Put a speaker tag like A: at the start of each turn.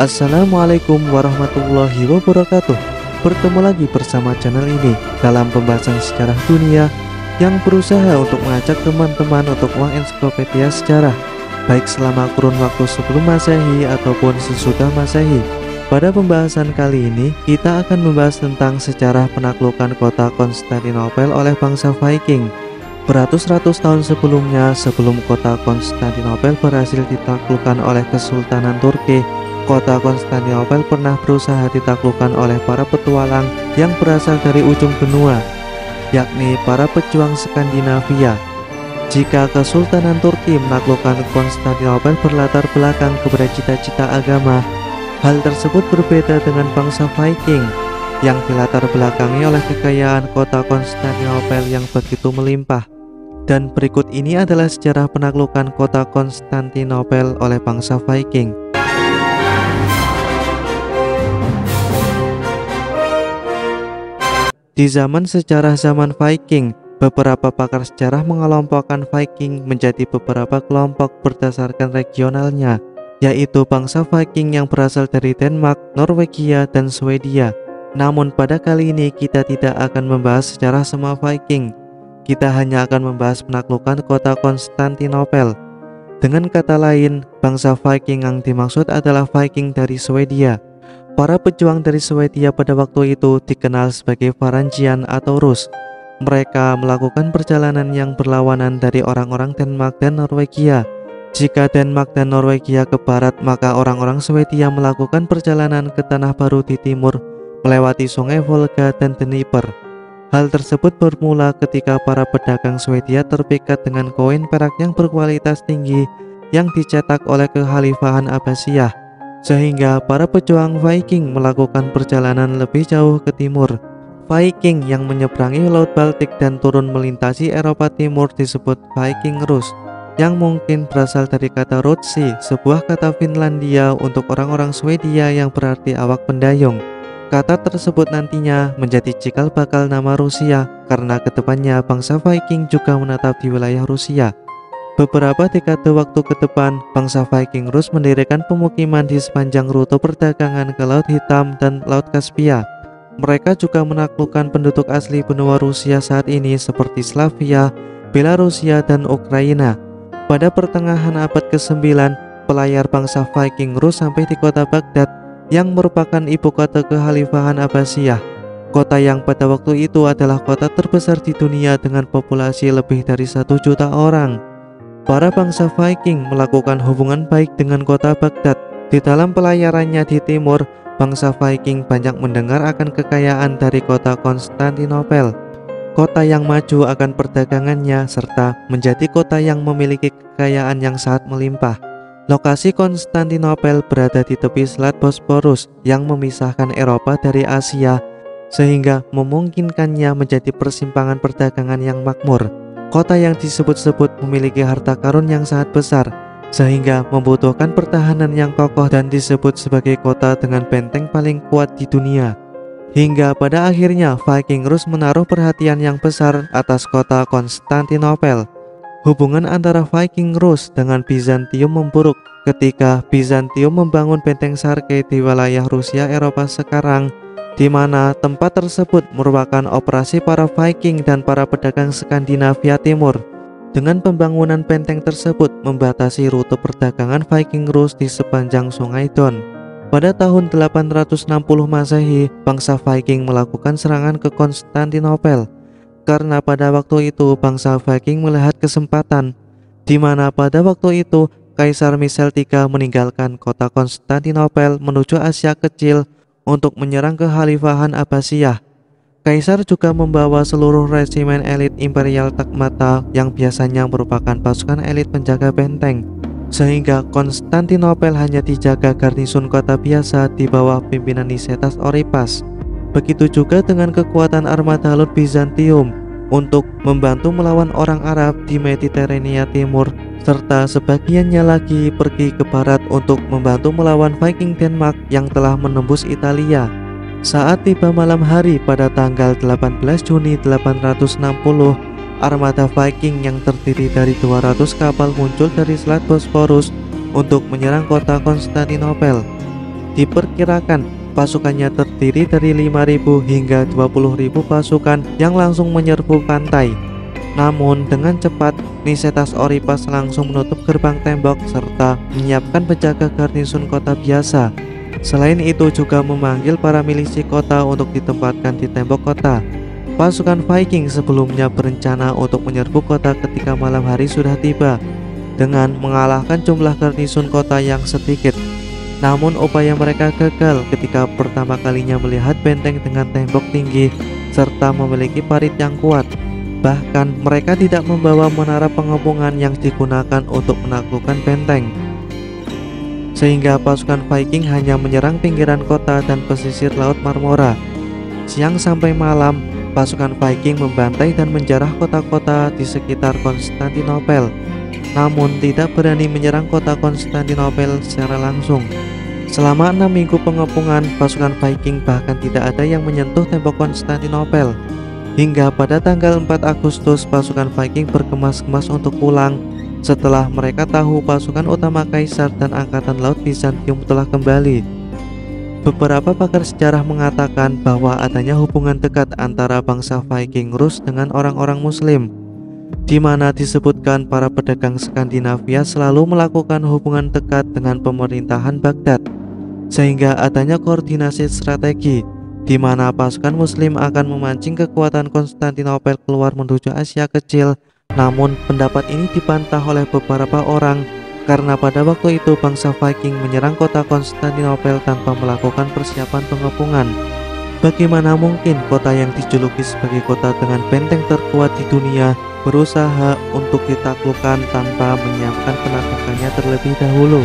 A: Assalamualaikum warahmatullahi wabarakatuh. Bertemu lagi bersama channel ini dalam pembahasan sejarah dunia yang berusaha untuk mengajak teman-teman untuk uang ensiklopedia sejarah baik selama kurun waktu sebelum masehi ataupun sesudah masehi. Pada pembahasan kali ini kita akan membahas tentang sejarah penaklukan kota Konstantinopel oleh bangsa Viking. Beratus-ratus tahun sebelumnya sebelum kota Konstantinopel berhasil ditaklukkan oleh Kesultanan Turki Kota Konstantinopel pernah berusaha ditaklukkan oleh para petualang yang berasal dari ujung benua, yakni para pejuang Skandinavia. Jika Kesultanan Turki menaklukkan Konstantinopel berlatar belakang kepada cita-cita agama, hal tersebut berbeda dengan bangsa Viking yang dilatar belakangi oleh kekayaan kota Konstantinopel yang begitu melimpah. Dan berikut ini adalah sejarah penaklukan kota Konstantinopel oleh bangsa Viking. Di zaman sejarah zaman Viking, beberapa pakar sejarah mengelompokkan Viking menjadi beberapa kelompok berdasarkan regionalnya, yaitu bangsa Viking yang berasal dari Denmark, Norwegia, dan Swedia. Namun pada kali ini kita tidak akan membahas sejarah semua Viking. Kita hanya akan membahas penaklukan kota Konstantinopel. Dengan kata lain, bangsa Viking yang dimaksud adalah Viking dari Swedia. Para pejuang dari Swedia pada waktu itu dikenal sebagai Varangian atau Rus. Mereka melakukan perjalanan yang berlawanan dari orang-orang Denmark dan Norwegia. Jika Denmark dan Norwegia ke barat, maka orang-orang Swedia melakukan perjalanan ke Tanah Baru di timur, melewati sungai Volga dan Dnieper. Hal tersebut bermula ketika para pedagang Swedia terpikat dengan koin perak yang berkualitas tinggi yang dicetak oleh Kekhalifahan Abbasiyah sehingga para pejuang Viking melakukan perjalanan lebih jauh ke timur. Viking yang menyeberangi Laut Baltik dan turun melintasi Eropa Timur disebut Viking Rus, yang mungkin berasal dari kata Rotsi, sebuah kata Finlandia untuk orang-orang Swedia yang berarti awak pendayung. Kata tersebut nantinya menjadi cikal bakal nama Rusia karena ke depannya bangsa Viking juga menetap di wilayah Rusia. Beberapa dekade waktu ke depan, bangsa Viking Rus mendirikan pemukiman di sepanjang rute perdagangan ke Laut Hitam dan Laut Kaspia. Mereka juga menaklukkan penduduk asli benua Rusia saat ini seperti Slavia, Belarusia, dan Ukraina. Pada pertengahan abad ke-9, pelayar bangsa Viking Rus sampai di kota Baghdad yang merupakan ibu kota kekhalifahan Abbasiyah. Kota yang pada waktu itu adalah kota terbesar di dunia dengan populasi lebih dari satu juta orang. Para bangsa Viking melakukan hubungan baik dengan kota Baghdad. Di dalam pelayarannya di timur, bangsa Viking banyak mendengar akan kekayaan dari kota Konstantinopel. Kota yang maju akan perdagangannya serta menjadi kota yang memiliki kekayaan yang sangat melimpah. Lokasi Konstantinopel berada di tepi Selat Bosporus yang memisahkan Eropa dari Asia sehingga memungkinkannya menjadi persimpangan perdagangan yang makmur. Kota yang disebut-sebut memiliki harta karun yang sangat besar, sehingga membutuhkan pertahanan yang kokoh dan disebut sebagai kota dengan benteng paling kuat di dunia. Hingga pada akhirnya Viking Rus menaruh perhatian yang besar atas kota Konstantinopel. Hubungan antara Viking Rus dengan Bizantium memburuk ketika Bizantium membangun benteng Sarke di wilayah Rusia Eropa sekarang di mana tempat tersebut merupakan operasi para Viking dan para pedagang Skandinavia Timur. Dengan pembangunan benteng tersebut membatasi rute perdagangan Viking Rus di sepanjang Sungai Don. Pada tahun 860 Masehi, bangsa Viking melakukan serangan ke Konstantinopel. Karena pada waktu itu bangsa Viking melihat kesempatan di mana pada waktu itu Kaisar Michael III meninggalkan kota Konstantinopel menuju Asia Kecil untuk menyerang kekhalifahan Abbasiyah. Kaisar juga membawa seluruh resimen elit Imperial Takmata yang biasanya merupakan pasukan elit penjaga benteng, sehingga Konstantinopel hanya dijaga garnisun kota biasa di bawah pimpinan Nicetas Oripas. Begitu juga dengan kekuatan armada laut Bizantium untuk membantu melawan orang Arab di Mediterania Timur serta sebagiannya lagi pergi ke barat untuk membantu melawan Viking Denmark yang telah menembus Italia. Saat tiba malam hari pada tanggal 18 Juni 860, armada Viking yang terdiri dari 200 kapal muncul dari Selat Bosporus untuk menyerang kota Konstantinopel. Diperkirakan pasukannya terdiri dari 5.000 hingga 20.000 pasukan yang langsung menyerbu pantai. Namun dengan cepat Nicetas Oripas langsung menutup gerbang tembok serta menyiapkan penjaga garnisun kota biasa. Selain itu juga memanggil para milisi kota untuk ditempatkan di tembok kota. Pasukan Viking sebelumnya berencana untuk menyerbu kota ketika malam hari sudah tiba dengan mengalahkan jumlah garnisun kota yang sedikit. Namun upaya mereka gagal ketika pertama kalinya melihat benteng dengan tembok tinggi serta memiliki parit yang kuat. Bahkan mereka tidak membawa menara pengepungan yang digunakan untuk menaklukkan benteng. Sehingga pasukan Viking hanya menyerang pinggiran kota dan pesisir Laut Marmora. Siang sampai malam, pasukan Viking membantai dan menjarah kota-kota di sekitar Konstantinopel. Namun tidak berani menyerang kota Konstantinopel secara langsung. Selama enam minggu pengepungan, pasukan Viking bahkan tidak ada yang menyentuh tembok Konstantinopel. Hingga pada tanggal 4 Agustus pasukan Viking berkemas-kemas untuk pulang setelah mereka tahu pasukan utama Kaisar dan Angkatan Laut Bizantium telah kembali. Beberapa pakar sejarah mengatakan bahwa adanya hubungan dekat antara bangsa Viking Rus dengan orang-orang Muslim, di mana disebutkan para pedagang Skandinavia selalu melakukan hubungan dekat dengan pemerintahan Baghdad, sehingga adanya koordinasi strategi di mana pasukan muslim akan memancing kekuatan Konstantinopel keluar menuju Asia Kecil. Namun pendapat ini dibantah oleh beberapa orang karena pada waktu itu bangsa Viking menyerang kota Konstantinopel tanpa melakukan persiapan pengepungan. Bagaimana mungkin kota yang dijuluki sebagai kota dengan benteng terkuat di dunia berusaha untuk ditaklukkan tanpa menyiapkan penaklukannya terlebih dahulu?